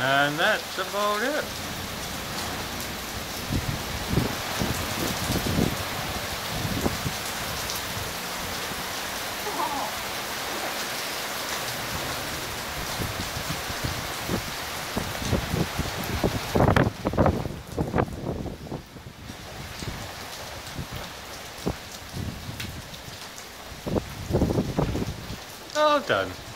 and that's about it. All done.